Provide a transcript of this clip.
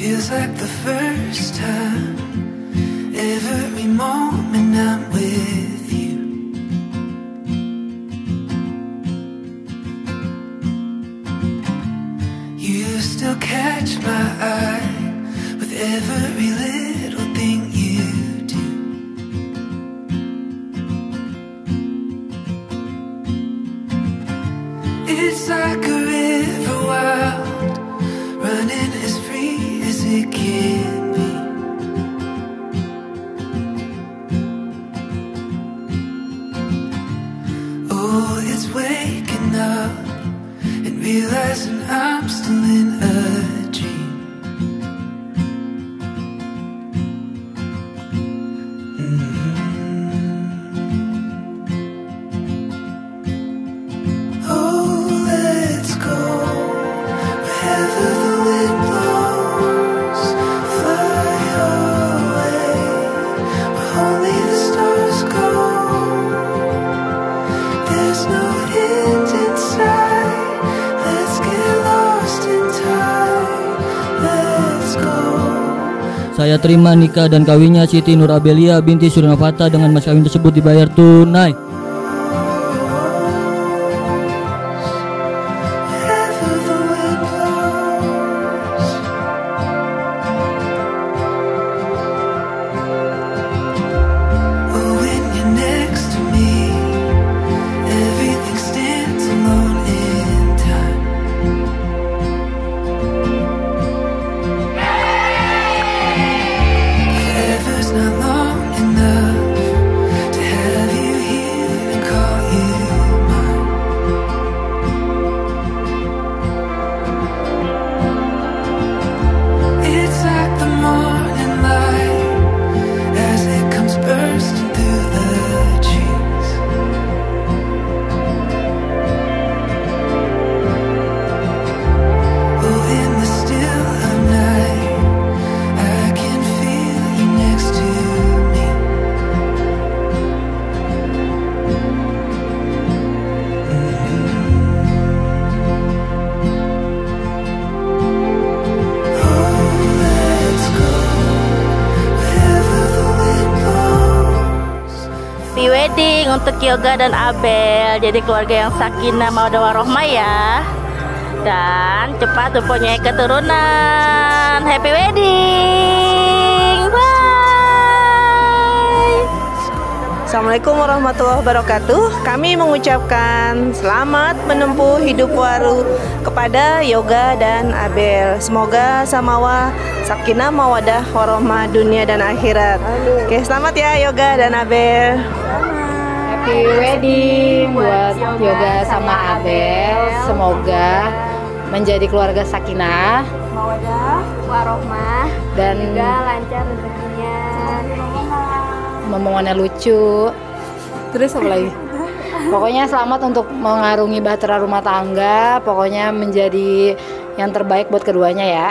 feels like the first time Every moment I'm with you. You still catch my eye With every It's like a river wild, running as free as it can be. Oh, it's waking up and realizing I'm still in a Saya terima nikah dan kawinnya Siti Nur Abelia binti Surinavata dengan mas kawin tersebut dibayar tunai. the more Wedding untuk Yoga dan Abel Jadi keluarga yang sakinah mawaddah warohmah ya Dan cepat mempunyai keturunan Happy wedding Bye Assalamualaikum warahmatullahi wabarakatuh. Kami mengucapkan selamat menempuh hidup baru kepada Yoga dan Abel. Semoga samawa sakinah mawadah warohmah dunia dan akhirat. Oke, selamat ya Yoga dan Abel. Happy wedding buat Yoga sama Abel. Semoga menjadi keluarga sakinah mawadah warohmah dan juga lancar rezekinya momongannya lucu. Terus apa lagi? Pokoknya selamat untuk mengarungi bahtera rumah tangga. Pokoknya menjadi yang terbaik buat keduanya ya.